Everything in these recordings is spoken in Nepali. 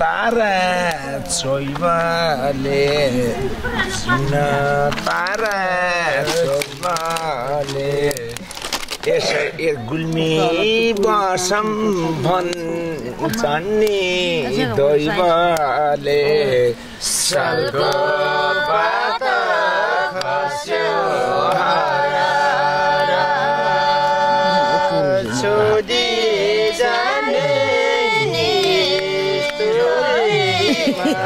तारा छोइबाले सुन तारा छोइबाले यसो ए गुल्मी बसम भन्छन् नि दैवले सालको पात खस्यो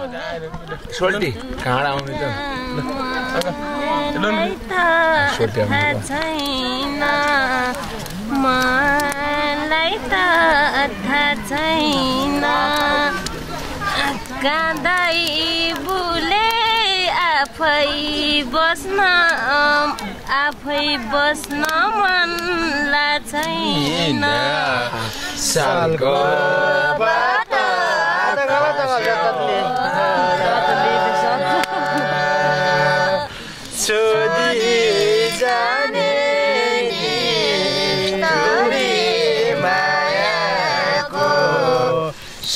सोल्टी कहाँ आउने त मलाई त थाहा छैन काँदै बुले आफै बस्न आफै बस्न मन छैन सालको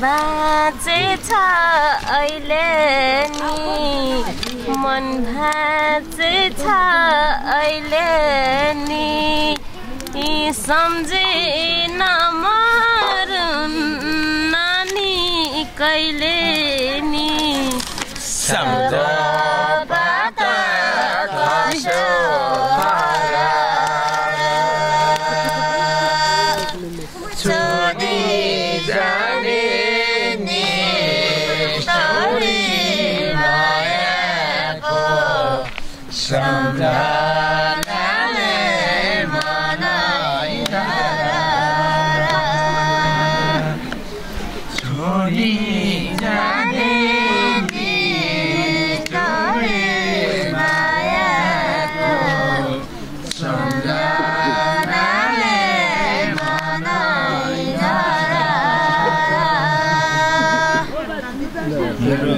भाँचेछ अहिले नि। मन भाँचेछ अहिले नि। सम्झिन मरुन् नानी कहिले नि। सम्झनाले मनाइधारा छोरी जाने छोरी मायाको सम्झ